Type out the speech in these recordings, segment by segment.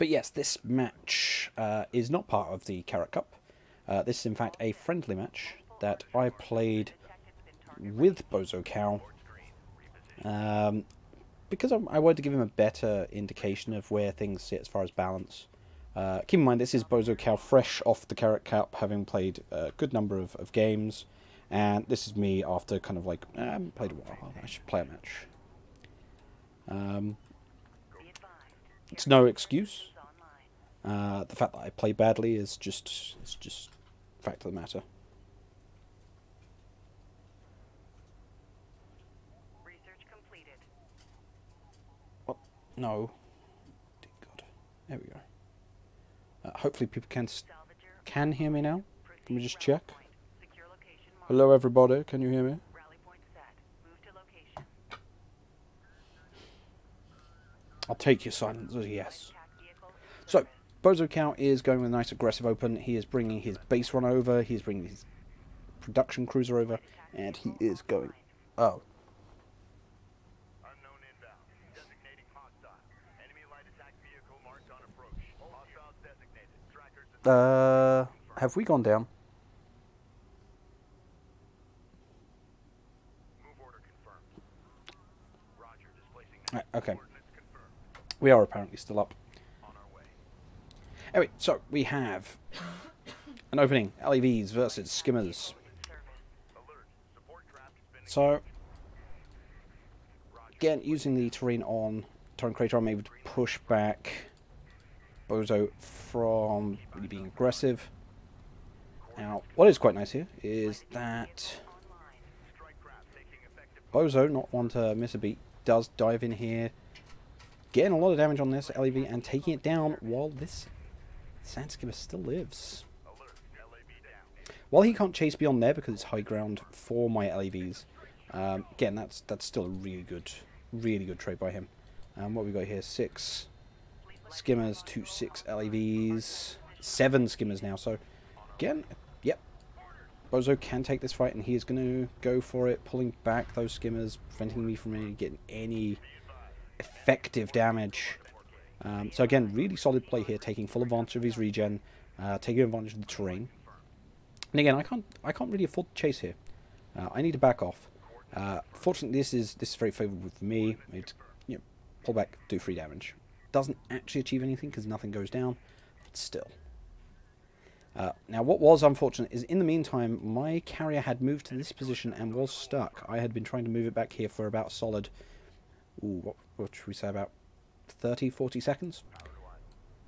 But yes, this match uh, is not part of the Kharak Cup. Uh, this is in fact a friendly match that I played with Bozocow. Um, because I, wanted to give him a better indication of where things sit as far as balance. Uh, keep in mind, this is Bozocow fresh off the Kharak Cup, having played a good number of, of games. And this is me after kind of like, eh, I haven't played a while, I should play a match. Um, it's no excuse. Uh, the fact that I play badly is just, it's just fact of the matter. What? No. Dear God. There we go. Uh, hopefully people can can hear me now. Let me just check. Hello everybody, can you hear me? I'll take your silence as a yes. So, Bozocow is going with a nice aggressive open. He is bringing his base run over. He is bringing his production cruiser over. And he is going... Oh. Uh, have we gone down? Right, okay. We are apparently still up. Anyway, so we have an opening. LEVs versus Skimmers. So, again, using the terrain on Torrent Crater, I'm able to push back Bozo from being aggressive. Now, what is quite nice here is that Bozo, not one to miss a beat, does dive in here, getting a lot of damage on this LEV and taking it down while this Sand Skimmer still lives. While he can't chase beyond there because it's high ground for my LEVs, um, again, that's that's still a really good, really good trade by him. Um, what we got here? Six skimmers, two six LEVs, seven skimmers now. So, again, yep, Bozo can take this fight, and he is going to go for it, pulling back those skimmers, preventing me from getting any effective damage. Um, so again, really solid play here, taking full advantage of his regen, uh, taking advantage of the terrain. And again, I can't I can't really afford to chase here. Uh, I need to back off. Uh, fortunately, this is this is very favourable for me. It's you know, pull back, do free damage. Doesn't actually achieve anything because nothing goes down, but still. Uh, now, what was unfortunate is in the meantime, my carrier had moved to this position and was stuck. I had been trying to move it back here for about solid, ooh, what, what should we say, about 30, 40 seconds.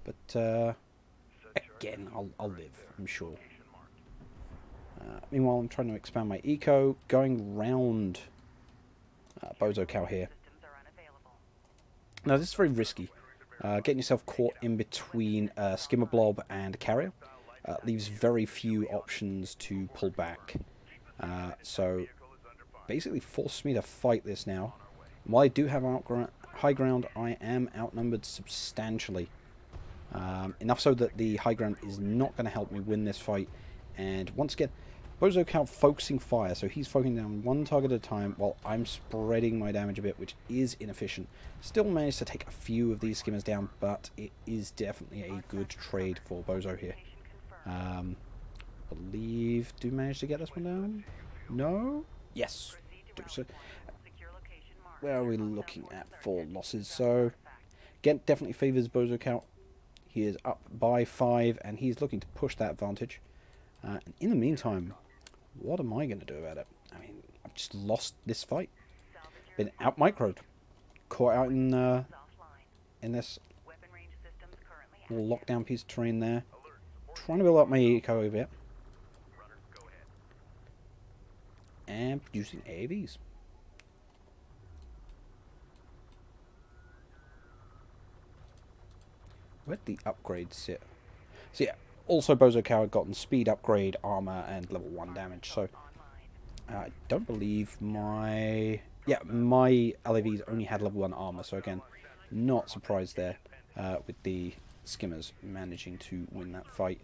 But, uh, again, I'll, I'll live, I'm sure. Uh, meanwhile, I'm trying to expand my eco, going round uh, Bozocow here. Now, this is very risky. Uh, getting yourself caught in between uh, Skimmer Blob and Carrier uh, leaves very few options to pull back. Uh, so, basically forces me to fight this now. While I do have high ground, I am outnumbered substantially. Um, enough so that the high ground is not going to help me win this fight. And once again, Bozocow focusing fire, so he's focusing down one target at a time while I'm spreading my damage a bit, which is inefficient. Still managed to take a few of these skimmers down, but it is definitely a good trade for Bozo here. Um, believe, do manage to get this one down? No? Yes. Do so. Where are we looking at for losses? So, Gent definitely favours Bozocow. He is up by five, and he's looking to push that advantage. Uh, and in the meantime, what am I going to do about it? I mean, I've just lost this fight. Been out microed. Caught out in, uh, in this lockdown piece of terrain there. Trying to build up my eco over here. And producing AAVs. Where'd the upgrades sit? So yeah, also Bozocow had gotten speed upgrade, armor, and level 1 damage, so I don't believe my... Yeah, my LAVs only had level 1 armor, so again, not surprised there uh, with the skimmers managing to win that fight.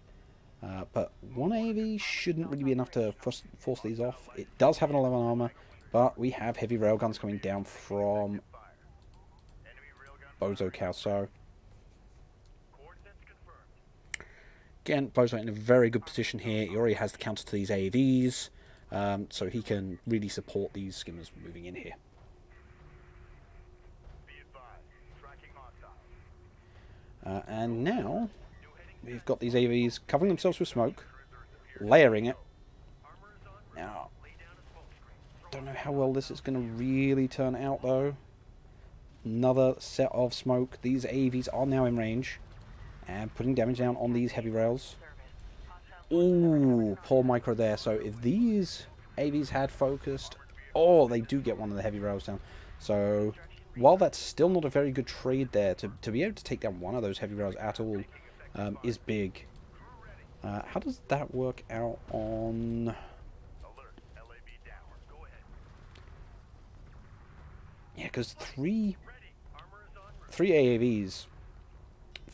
Uh, but one AV shouldn't really be enough to force, force these off. It does have an 11 armor, but we have heavy railguns coming down from Bozocow, Again, Bozo in a very good position here. He already has the counter to these AAVs, um, so he can really support these skimmers moving in here. Uh, and now, we've got these AVs covering themselves with smoke, layering it. Now, don't know how well this is going to really turn out though. Another set of smoke. These AVs are now in range. And putting damage down on these heavy rails. Ooh, poor micro there. So if these AVs had focused... Oh, they do get one of the heavy rails down. So while that's still not a very good trade there, to, to be able to take down one of those heavy rails at all um, is big. Uh, how does that work out on... Yeah, because three, three AAVs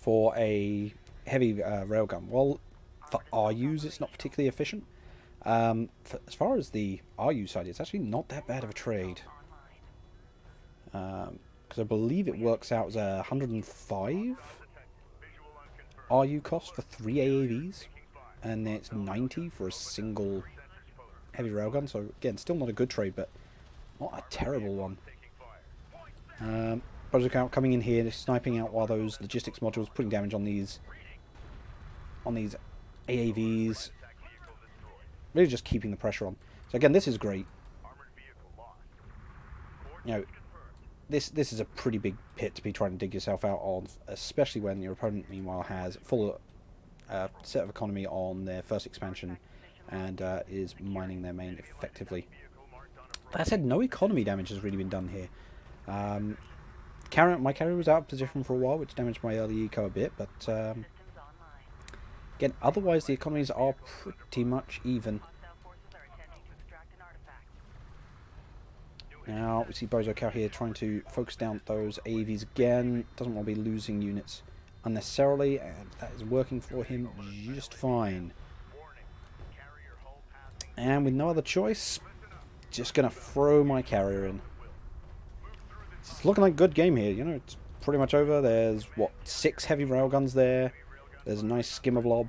for a heavy uh, railgun. Well, for RUs, it's not particularly efficient. Um, for, as far as the RU side, it's actually not that bad of a trade. Because um, I believe it works out as a 105 RU cost for three AAVs. And it's 90 for a single heavy railgun. So, again, still not a good trade, but not a terrible one. Um, Project coming in here, sniping out while those logistics modules putting damage on these on these AAVs. Really just keeping the pressure on. So again, this is great. You know, this this is a pretty big pit to be trying to dig yourself out of, especially when your opponent, meanwhile, has full uh, set of economy on their first expansion and uh, is mining their main effectively. That said, no economy damage has really been done here. Um, carrier, my carrier was out of position for a while, which damaged my early eco a bit, but um, again, otherwise the economies are pretty much even. Now, we see Bozocow here trying to focus down those AVs again. Doesn't want to be losing units unnecessarily, and that is working for him just fine. And with no other choice, just going to throw my carrier in. It's looking like a good game here. You know, it's pretty much over. There's, what, six heavy railguns there. There's a nice skimmer blob.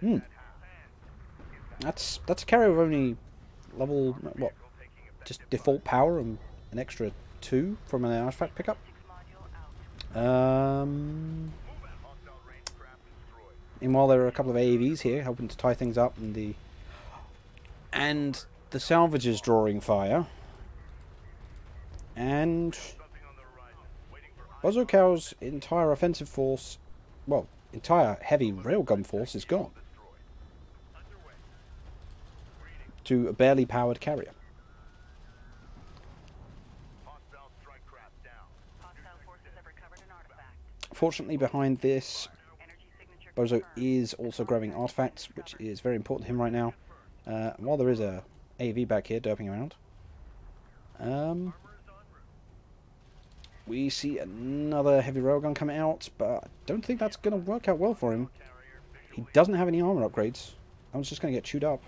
Hmm. That's, that's a carrier of only level, what, just default power and an extra two from an artifact pickup. Um, meanwhile, there are a couple of AAVs here helping to tie things up, and the and the salvage is drawing fire. And Bozocow's entire offensive force, well, entire heavy railgun force is gone. To a barely powered carrier. Fortunately, behind this, Bozo is also grabbing artifacts, which is very important to him right now. Uh, while there is a AV back here derping around, um, we see another heavy railgun coming out, but I don't think that's going to work out well for him. He doesn't have any armor upgrades. I was just going to get chewed up.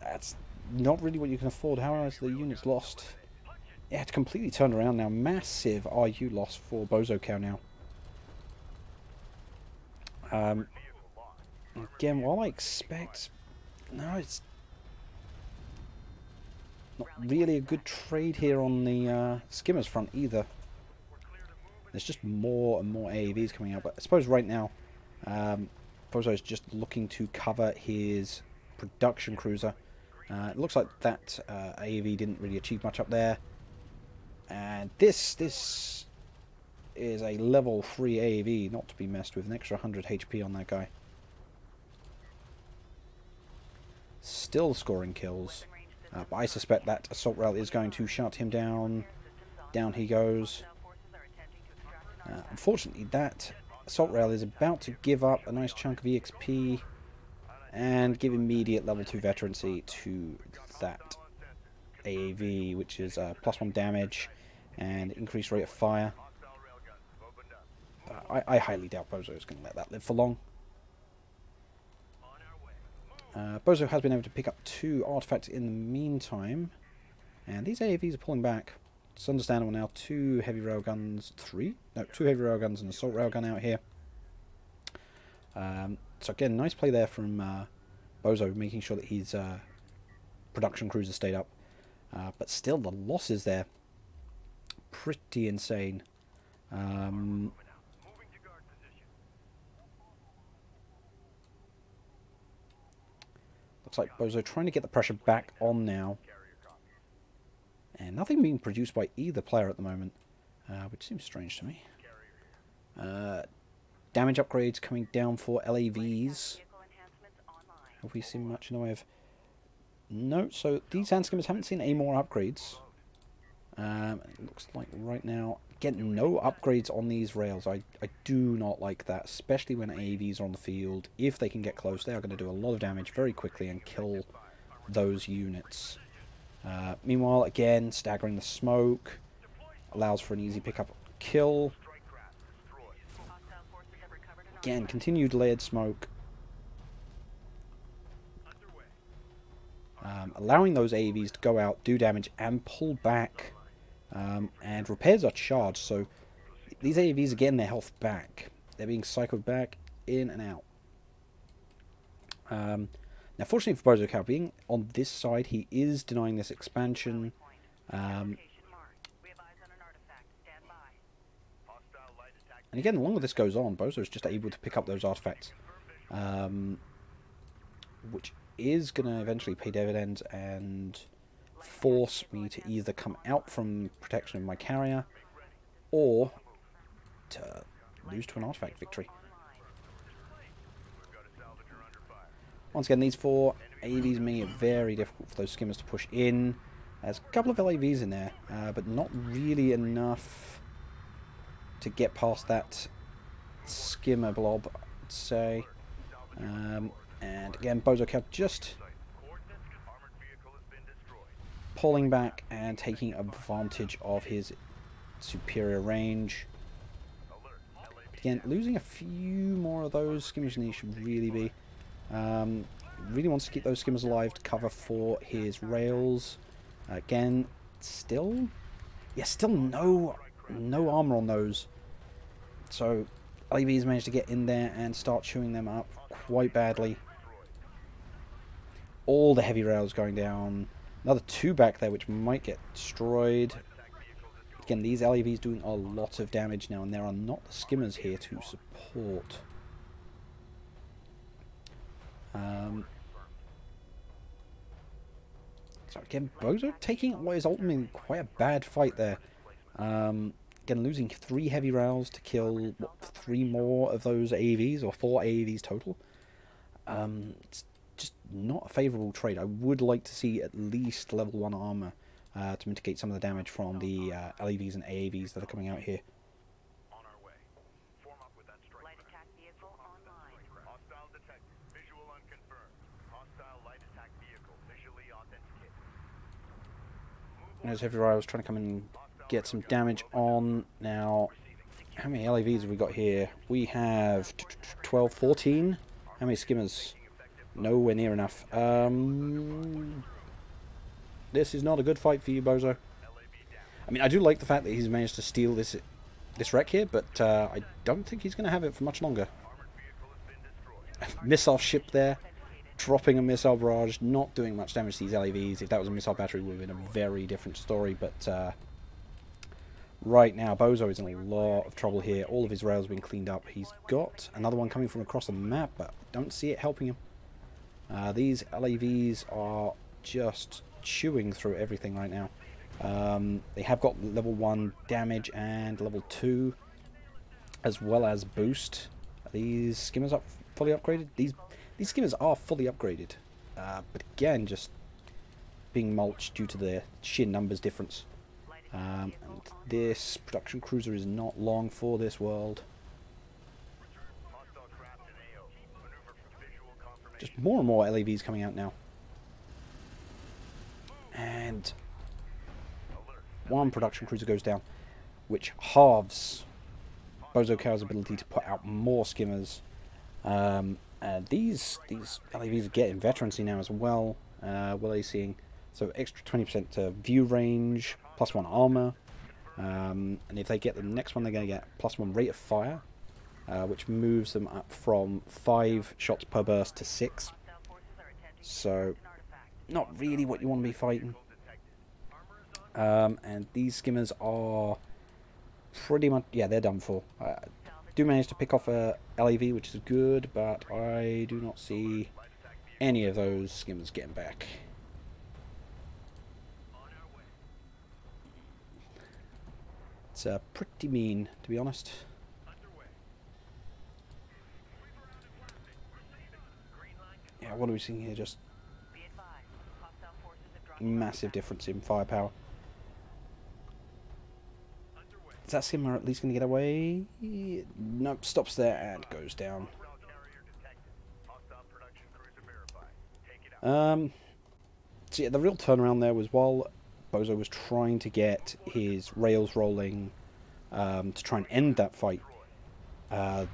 That's not really what you can afford. How is the units lost? Yeah, it's completely turned around now. Massive RU loss for Bozocow now. Um, again, while I expect... No, it's not really a good trade here on the uh, skimmers front either. There's just more and more AAVs coming out, but I suppose right now um, Bozo is just looking to cover his production cruiser. Uh, it looks like that uh, AAV didn't really achieve much up there. And this this is a level 3 AAV, not to be messed with. An extra 100 HP on that guy. Still scoring kills. Uh, but I suspect that assault rail is going to shut him down. Down he goes. Uh, unfortunately, that assault rail is about to give up a nice chunk of EXP and give immediate level 2 veterancy to that AAV, which is uh, plus 1 damage and increased rate of fire. I, I, highly doubt Bozo is going to let that live for long. Uh, Bozo has been able to pick up two artifacts in the meantime. And these AAVs are pulling back. It's understandable now. Two heavy railguns, three? No, two heavy railguns and assault railgun out here. Um, so again, nice play there from uh, Bozo, making sure that his uh, production cruiser stayed up. Uh, but still, the losses there, pretty insane. Um, looks like Bozo trying to get the pressure back on now. And nothing being produced by either player at the moment, uh, which seems strange to me. Uh, damage upgrades coming down for LAVs. Have we seen much in the way of... No, so these sand skimmers haven't seen any more upgrades. Um, it looks like right now, getting no upgrades on these rails. I, I do not like that, especially when AVs are on the field. If they can get close, they are going to do a lot of damage very quickly and kill those units. Uh, meanwhile, again, staggering the smoke allows for an easy pickup kill. Again, continued layered smoke. Um, allowing those AVs to go out, do damage, and pull back. Um, and repairs are charged, so these AVs are getting their health back. They're being cycled back, in and out. Um, now, fortunately for Bozocow, being on this side, he is denying this expansion. Um, and again, the longer this goes on, Bozo is just able to pick up those artifacts. Um, which is going to eventually pay dividends and force me to either come out from protection of my carrier or to lose to an artifact victory. Once again, these four AVs make it very difficult for those skimmers to push in. There's a couple of LAVs in there, uh, but not really enough to get past that skimmer blob, I'd say. Um, and again, Bozo kept just pulling back and taking advantage of his superior range. Again, losing a few more of those skimmers than he should really be. Um, really wants to keep those skimmers alive to cover for his rails. Again, still, yeah, still no, no armor on those. So, LAV's managed to get in there and start chewing them up quite badly. All the heavy rails going down. Another two back there, which might get destroyed. Again, these LAVs doing a lot of damage now, and there are not the skimmers here to support. Um, so again, Bozo taking what is ultimately quite a bad fight there. Um, again, losing three heavy rails to kill what, three more of those AVs, or four AVs total. Um, it's just not a favourable trade. I would like to see at least level 1 armour uh, to mitigate some of the damage from the uh, LAVs and AAVs that are coming out here. As heavy rivals trying to come and get some damage on. Now, how many LAVs have we got here? We have 12, 14. How many skimmers? Nowhere near enough. Um, this is not a good fight for you, Bozo. I mean, I do like the fact that he's managed to steal this this wreck here, but uh, I don't think he's going to have it for much longer. Missile ship there dropping a missile barrage, not doing much damage to these LAVs. If that was a missile battery, would have been a very different story. But uh, right now, Bozo is in a lot of trouble here. All of his rails have been cleaned up. He's got another one coming from across the map, but don't see it helping him. Uh, these LAVs are just chewing through everything right now. Um, they have got level 1 damage and level 2 as well as boost. Are these skimmers up fully upgraded? These these skimmers are fully upgraded, uh, but again, just being mulched due to the sheer numbers difference. Um, and this production cruiser is not long for this world. Just more and more LAVs coming out now. And one production cruiser goes down, which halves Bozocow's ability to put out more skimmers. Um, and these these LAVs are getting veterancy now as well. Uh, what are they seeing? So extra 20% to view range, plus one armor. Um, and if they get the next one, they're going to get plus one rate of fire. Uh, which moves them up from five shots per burst to six. So, not really what you want to be fighting. Um, and these skimmers are pretty much, yeah, they're done for. Uh, do manage to pick off a LAV, which is good, but I do not see any of those skimmers getting back. It's uh, pretty mean, to be honest. Yeah, what are we seeing here? Just massive difference in firepower. Is that skimmer at least going to get away? Nope, stops there and goes down. Um, so yeah, the real turnaround there was while Bozo was trying to get his rails rolling um, to try and end that fight, uh,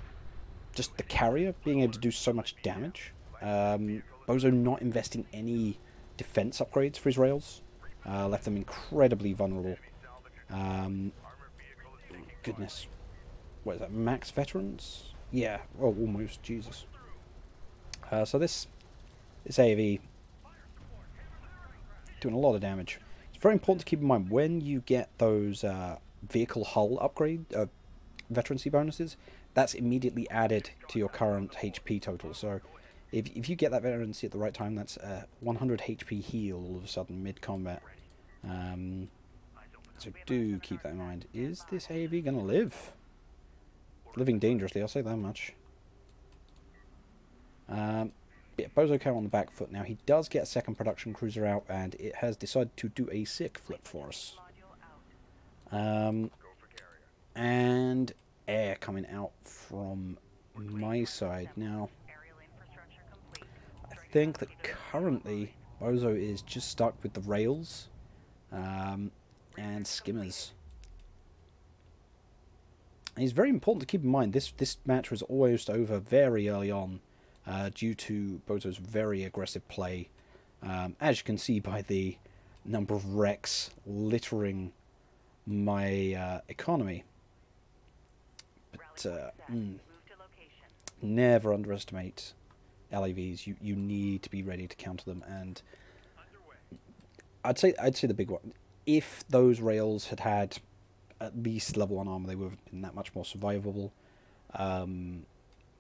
just the carrier being able to do so much damage, um, Bozo not investing any defense upgrades for his rails, uh, left them incredibly vulnerable. Um, goodness. What is that? Max veterans? Yeah. Oh, almost. Jesus. Uh, so this this AV doing a lot of damage. It's very important to keep in mind when you get those uh, vehicle hull upgrade uh, veterancy bonuses. That's immediately added to your current HP total. So if if you get that veterancy at the right time, that's a 100 HP heal all of a sudden mid combat. Um, so do keep that in mind. Is this AV going to live? Living dangerously, I'll say that much. Um, yeah, Bozocow on the back foot now. He does get a second production cruiser out, and it has decided to do a sick flip for us. Um, and air coming out from my side. Now, think that currently Bozo is just stuck with the rails. Um, and skimmers. And it's very important to keep in mind this this match was almost over very early on uh, due to Bozo's very aggressive play. Um, as you can see by the number of wrecks littering my uh, economy. But uh, mm, never underestimate LAVs. You you need to be ready to counter them, and I'd say I'd say the big one if those rails had had at least level 1 armor, they would have been that much more survivable. Um,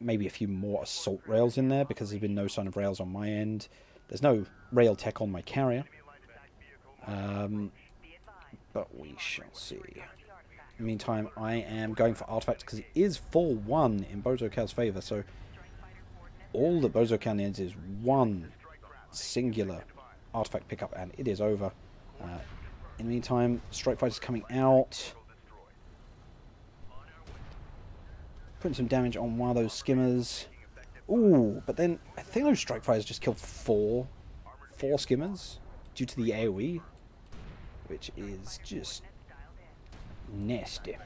maybe a few more assault rails in there, because there's been no sign of rails on my end. There's no rail tech on my carrier. Um, but we shall see. In the meantime, I am going for artifacts, because it is 4-1 in Bozo favour, so all that Bozo needs is one singular artifact pickup, and it is over. Uh, in the meantime, Strike Fighter's coming out. Putting some damage on one of those skimmers. Ooh, but then I think those Strike Fighters just killed four, four skimmers due to the AoE, which is just nasty.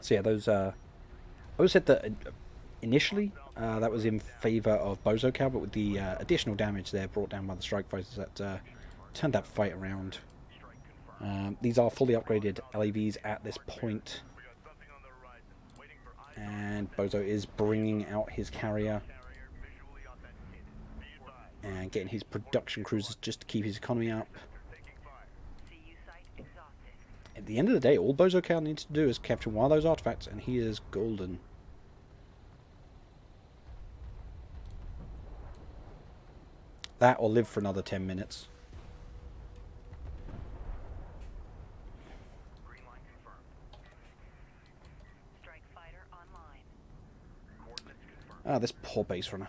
So yeah, those. Uh, I always said that initially uh, that was in favour of Bozocow, but with the uh, additional damage there brought down by the Strike Fighters, that uh, turned that fight around. Um, these are fully upgraded LAVs at this point. And Bozo is bringing out his carrier. And getting his production cruisers just to keep his economy up. At the end of the day, all Bozocow needs to do is capture one of those artifacts and he is golden. That or live for another 10 minutes. Ah, this poor base runner.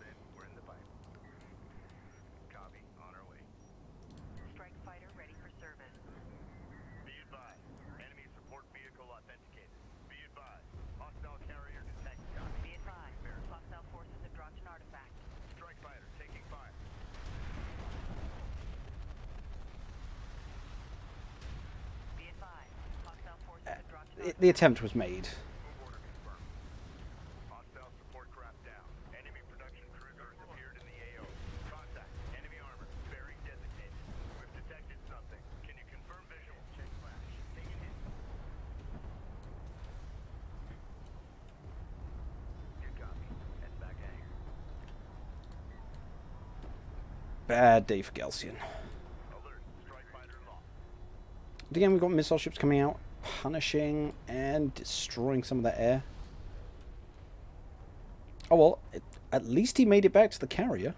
Good copy. Head back hangar. Bad day for Gaalsien. Alert. Strike fighter lost. But again, we've got missile ships coming out, punishing and destroying some of the air. Oh well, it, at least he made it back to the carrier.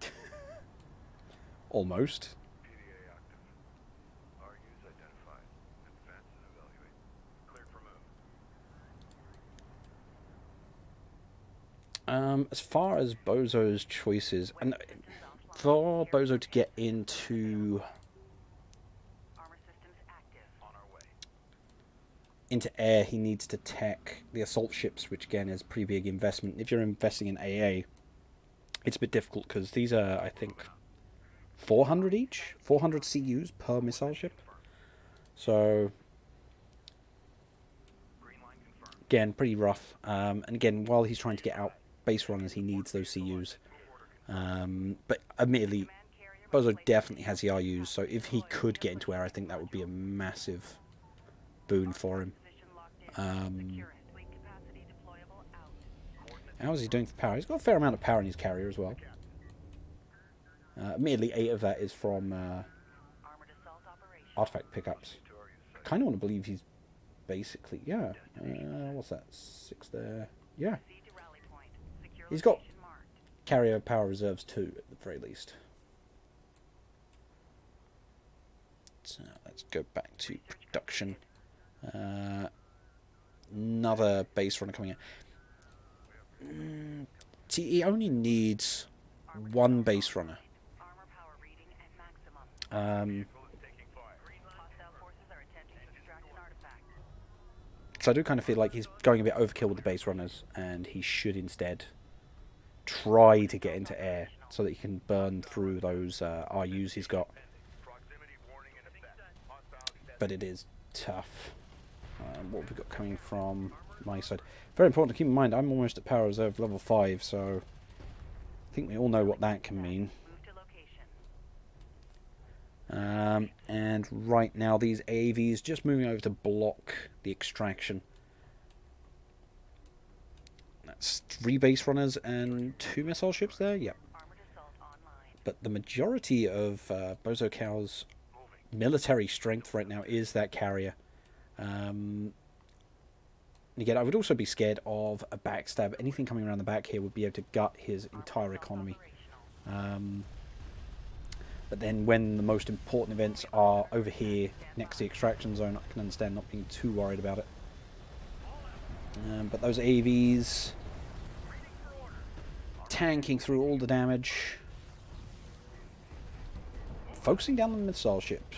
Almost. Um, as far as Bozo's choices, and for Bozo to get into Armor systems active. On our way. Into air, he needs to tech the assault ships, which again is pretty big investment. If you're investing in AA, it's a bit difficult because these are, I think, 400 each, 400 CUs per missile ship. So again, pretty rough. Um, and again, while he's trying to get out base runners, he needs those CUs. Um, but admittedly, Bozo definitely has the RUs, so if he could get into air, I think that would be a massive boon for him. Position locked in. Um, Secure it. Fleet capacity deployable out. How is he doing for power? He's got a fair amount of power in his carrier as well. Uh, admittedly, eight of that is from uh, Armored assault operation. artifact pickups. I kind of want to believe he's basically, yeah. Uh, what's that? Six there. Yeah. Proceed to rally point. Secure He's got- Carrier power reserves too, at the very least. So let's go back to production. Uh, another base runner coming in. Mm, he only needs one base runner. Um, so I do kind of feel like he's going a bit overkill with the base runners, and he should instead try to get into air so that he can burn through those uh, RUs he's got. But it is tough. Um, what have we got coming from my side? Very important to keep in mind, I'm almost at power reserve level 5, so I think we all know what that can mean. Um, and right now, these AVs just moving over to block the extraction. That's three base runners and two missile ships there? Yep. But the majority of uh, Bozocow's military strength right now is that carrier. Um, again, I would also be scared of a backstab. Anything coming around the back here would be able to gut his entire economy. Um, but then when the most important events are over here next to the extraction zone, I can understand not being too worried about it. Um, but those AVs tanking through all the damage, focusing down the missile ship.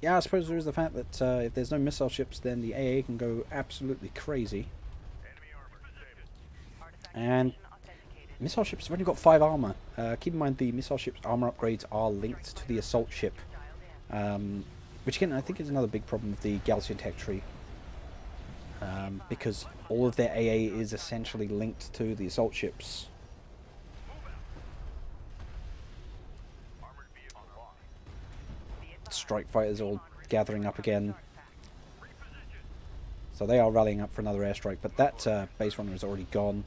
Yeah, I suppose there is the fact that uh, if there's no missile ships, then the AA can go absolutely crazy. And. Missile ships have only got five armor. Uh, keep in mind the missile ship's armor upgrades are linked to the assault ship, um, which again I think is another big problem with the Gaalsien tech tree, um, because all of their AA is essentially linked to the assault ships. Armored vehicle lost. Be advised. Strike fighters all gathering up again, so they are rallying up for another airstrike. But that uh, base runner is already gone,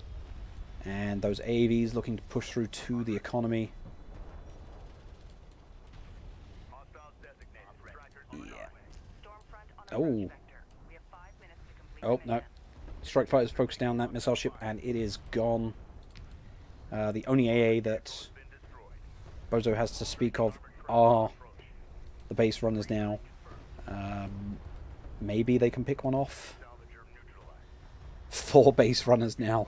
and those AVs looking to push through to the economy. Hostiles designated. Trackers on Yeah. Oh. approach vector. We have five minutes to complete Oh no! Strike fighters focus down that missile ship, and it is gone. Uh, the only AA that. Bozo has to speak of are the base runners now. Um, maybe they can pick one off. Four base runners now.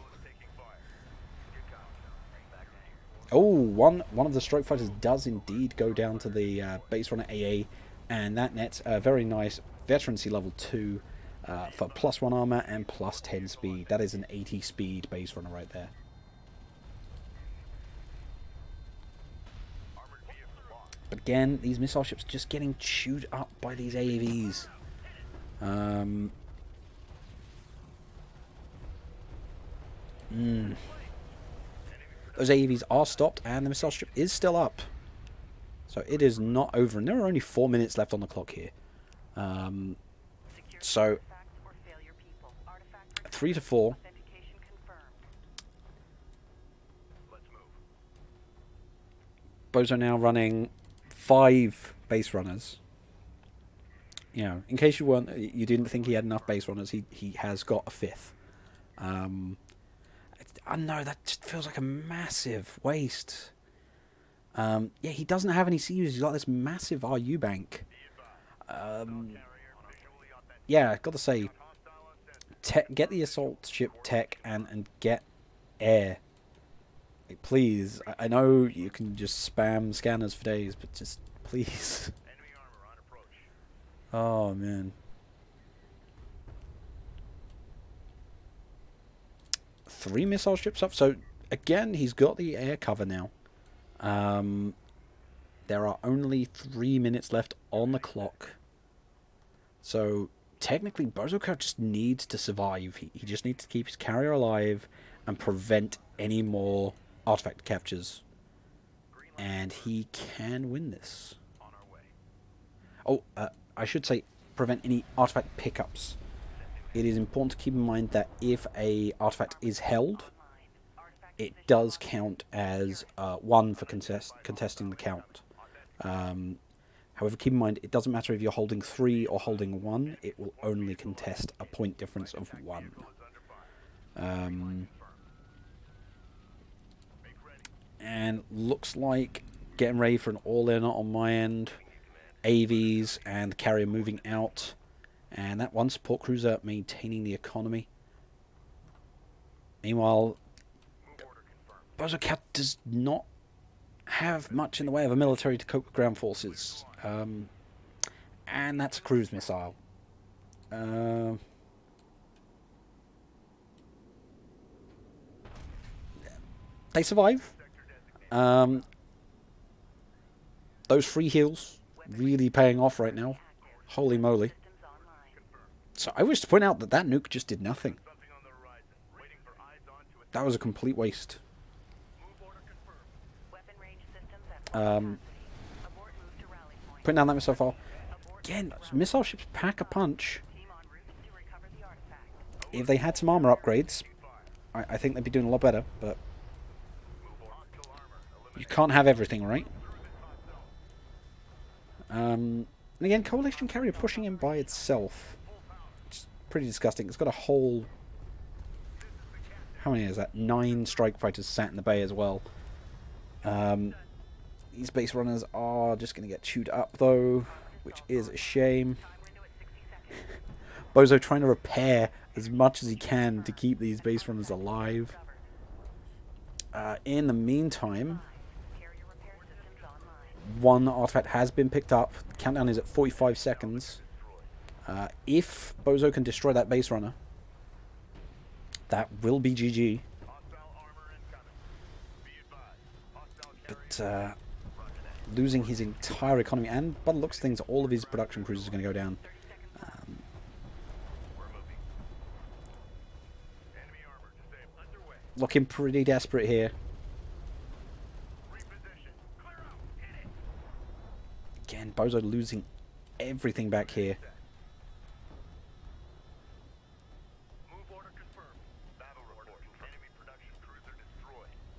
Oh, one one of the strike fighters does indeed go down to the uh, base runner AA, and that nets a very nice veterancy level two uh, for plus one armor and plus ten speed. That is an 80 speed base runner right there. But again, these missile ships just getting chewed up by these AAVs. Um, mm. Those AAVs are stopped, and the missile ship is still up. So it is not over, and there are only four minutes left on the clock here. Um, So- three to four. Bozo now running five base runners. You know, in case you weren't, you didn't think he had enough base runners, he he has got a fifth. Um, I know that just feels like a massive waste. Um, yeah, he doesn't have any CUs. He's got this massive RU bank. Um, yeah, i got to say, tech, get the assault ship tech and and get air. Like, please, I, know you can just spam scanners for days, but just please. Oh man. Three missile ships up. So again, he's got the air cover now. Um, there are only three minutes left on the clock. So technically, Bozocow just needs to survive. He, he just needs to keep his carrier alive and prevent any more artifact captures. And he can win this. Oh, uh, I should say prevent any artifact pickups. It is important to keep in mind that if a artifact is held, it does count as uh, one for contest contesting the count. Um, however, keep in mind it doesn't matter if you're holding three or holding one; it will only contest a point difference of one. Um, and looks like getting ready for an all-in on my end. AVs and carrier moving out, and that one support cruiser maintaining the economy. Meanwhile, Bozocow does not have much in the way of a military to cope with ground forces, um, and that's a cruise missile. Uh, they survive. Um, those free heals really paying off right now. Holy moly. So I wish to point out that that nuke just did nothing. That was a complete waste. Um, putting down that missile. Abort Again, missile ships pack a punch. If they had some armor upgrades, I, I think they'd be doing a lot better, but you can't have everything, right? Um, and again, Coalition Carrier pushing in by itself. It's pretty disgusting. It's got a whole... How many is that? Nine strike fighters sat in the bay as well. Um, these base runners are just going to get chewed up, though, which is a shame. Window at 60 seconds. Bozo trying to repair as much as he can to keep these base runners alive. Uh, in the meantime, Carrier repair systems online. One artifact has been picked up. Countdown is at 45 seconds. Uh, if Bozo can destroy that base runner, that will be GG. But uh, losing his entire economy, and by the looks things, all of his production cruisers are going to go down. Um, looking pretty desperate here. Again, Bozo losing everything back here.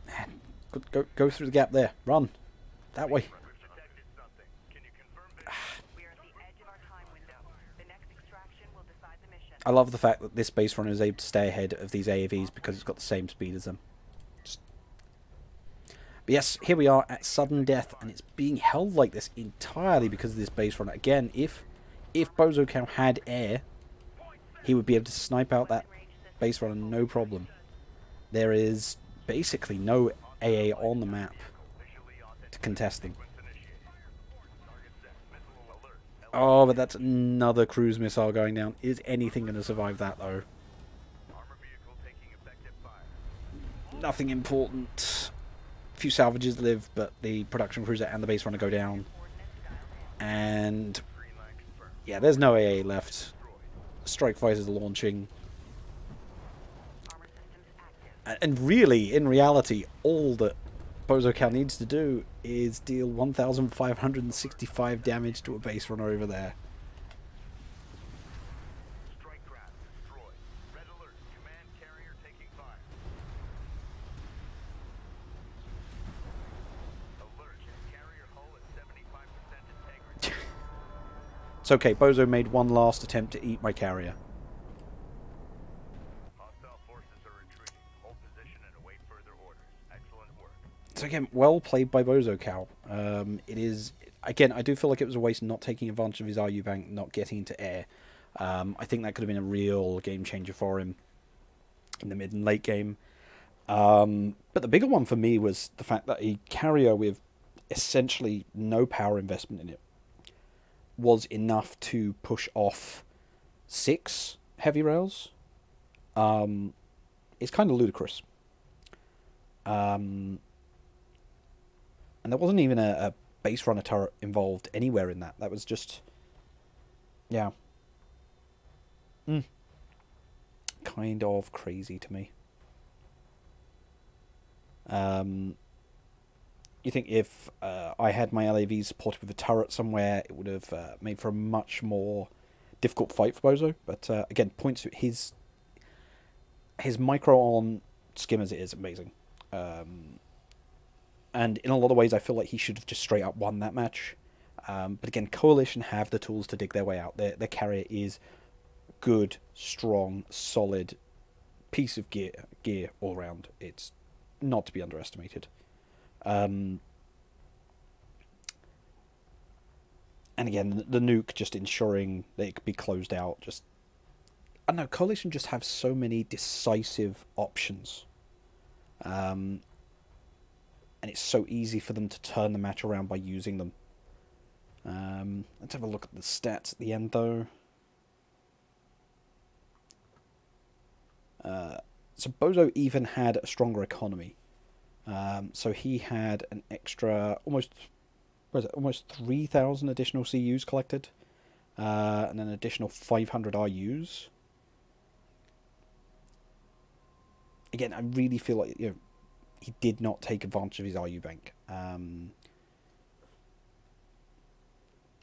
Man, go, go, go through the gap there. Run. That way. Ah. We are at the edge of our time window. The next extraction will decide the mission. I love the fact that this base runner is able to stay ahead of these AAVs because it's got the same speed as them. But yes, here we are at sudden death, and it's being held like this entirely because of this base runner. Again, if if Bozocow had air, he would be able to snipe out that base runner, no problem. There is basically no AA on the map to contesting. Oh, but that's another cruise missile going down. Is anything going to survive that, though? Nothing important. Few salvages live, but the production cruiser and the base runner go down. And yeah, there's no AA left. Strike fighters are launching. And really, in reality, all that Bozocow needs to do is deal 1,565 damage to a base runner over there. Strike craft destroyed. Red alert. Command carrier taking fire. Alert. Carrier hull at 75% integrity. It's okay, Bozo made one last attempt to eat my carrier. Hostile forces are retreating. Hold position and await further orders. Excellent work. So again, well played by Bozocow. Um, it is again, I do feel like it was a waste not taking advantage of his RU bank, not getting into air. Um, I think that could have been a real game changer for him in the mid and late game. Um, but the bigger one for me was the fact that a carrier with essentially no power investment in it was enough to push off six heavy rails. Um, it's kind of ludicrous. Um, and there wasn't even a, a base runner turret involved anywhere in that. That was just, yeah, mm. kind of crazy to me. Um, you think if uh, I had my LAV supported with a turret somewhere, it would have uh, made for a much more difficult fight for Bozo. But uh, again, points to his his micro on skimmers is amazing. Um, and in a lot of ways, I feel like he should have just straight up won that match. Um, but again, Coalition have the tools to dig their way out. Their their carrier is good, strong, solid piece of gear gear all round. It's not to be underestimated. Um, and again, the, nuke just ensuring that it could be closed out. Just I don't know. Coalition just have so many decisive options. Um, and it's so easy for them to turn the match around by using them. Um, let's have a look at the stats at the end, though. Uh, so Bozo even had a stronger economy. Um, so he had an extra almost, what is it, almost three thousand additional CUs collected, uh, and an additional five hundred RUs. Again, I really feel like you know he did not take advantage of his RU bank. Um,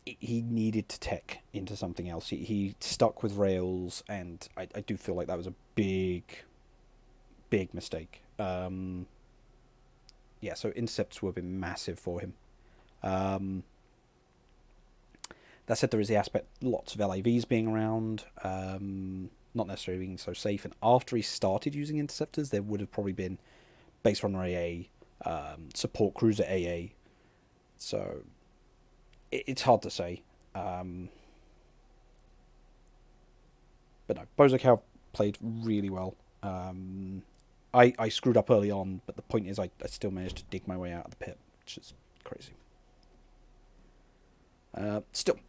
he- he needed to tech into something else. He, he stuck with rails, and I, I do feel like that was a big, big mistake. Um, yeah, so intercepts would have been massive for him. Um, that said, there is the aspect lots of LAVs being around, um, not necessarily being so safe. And after he started using interceptors, there would have probably been base runner AA, um, support cruiser AA. So it, it's hard to say. Um, but no, Bozocow played really well. Um, I, I screwed up early on, but the point is I, I still managed to dig my way out of the pit, which is crazy. Uh, still,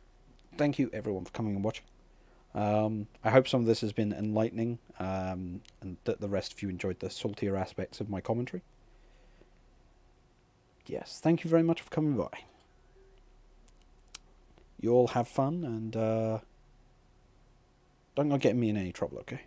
thank you everyone for coming and watching. Um, I hope some of this has been enlightening, um, and that the rest of you enjoyed the saltier aspects of my commentary. Yes, thank you very much for coming by. You all have fun, and uh, don't go getting me in any trouble, okay?